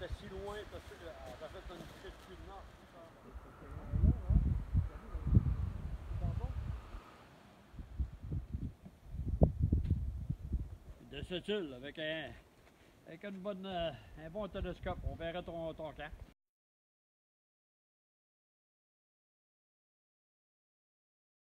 Oui, parce qu'elle a fait une petite cul de nord. De ce tulle avec un, avec une bonne, euh, un bon télescope, on verra ton, ton camp.